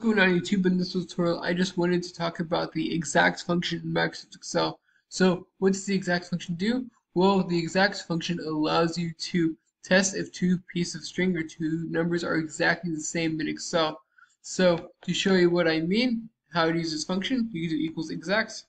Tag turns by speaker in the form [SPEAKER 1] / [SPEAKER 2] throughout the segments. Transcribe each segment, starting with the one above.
[SPEAKER 1] going on YouTube in this tutorial I just wanted to talk about the exact function in Microsoft Excel. So what does the exact function do? Well the exact function allows you to test if two pieces of string or two numbers are exactly the same in Excel. So to show you what I mean, how to use this function, you use it equals exact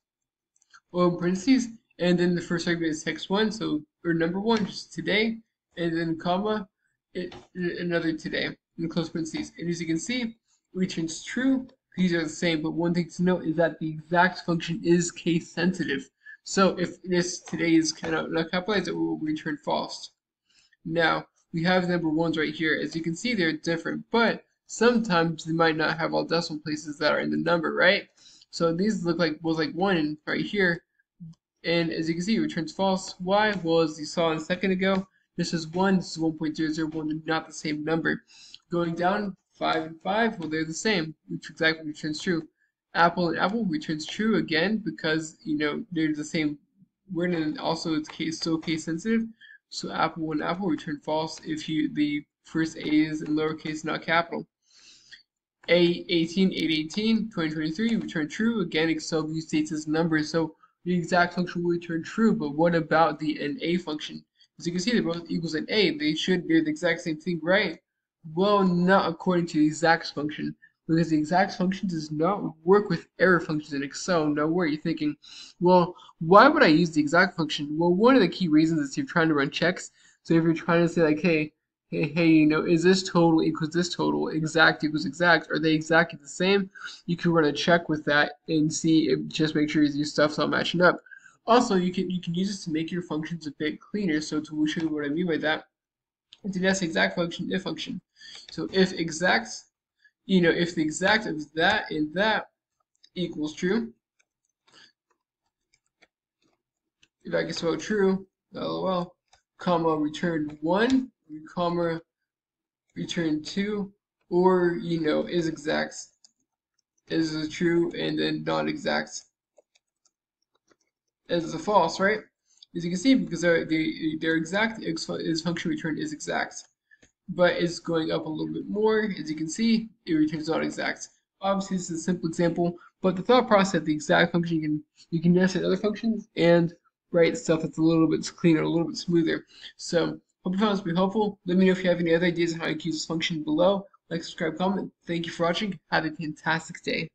[SPEAKER 1] or parentheses and then the first argument is text one so or number one just today and then comma it, another today in close parentheses and as you can see returns true, these are the same, but one thing to note is that the exact function is case sensitive. So if this today is kind of not capitalized, it will return false. Now, we have number ones right here. As you can see, they're different, but sometimes they might not have all decimal places that are in the number, right? So these look like both like one right here. And as you can see, it returns false. Why? Well, as you saw a second ago, this is 1, this is 1.001, they're not the same number. Going down, 5 and 5, well, they're the same, which exactly returns true. Apple and apple returns true again because, you know, they're the same word and also it's case still case sensitive. So apple and apple return false if you the first A is in lowercase, not capital. A18, 818, 2023 return true. Again, Excel view states as numbers, so the exact function will return true, but what about the NA function? As you can see, they're both equals NA. They should do the exact same thing, right? Well, not according to the exact function, because the exact function does not work with error functions in Excel. Now, what are you thinking? Well, why would I use the exact function? Well, one of the key reasons is you're trying to run checks. So if you're trying to say like, hey, hey, hey, you know, is this total equals this total, exact equals exact, are they exactly the same? You can run a check with that and see if just make sure your stuff's all matching up. Also, you can you can use this to make your functions a bit cleaner. So to show you what I mean by that, it's an S exact function, if function. So if exact, you know, if the exact of that and that equals true, if I can spell true, lol, comma, return 1, comma, return 2, or, you know, is exact, is a true, and then not exact is a false, right? As you can see, because their, their exact is function return is exact but it's going up a little bit more. As you can see, it returns not exact. Obviously, this is a simple example, but the thought process, the exact function, you can you can nested other functions and write stuff that's a little bit cleaner, a little bit smoother. So, hope you found this to be helpful. Let me know if you have any other ideas on how to use this function below. Like, subscribe, comment. Thank you for watching. Have a fantastic day.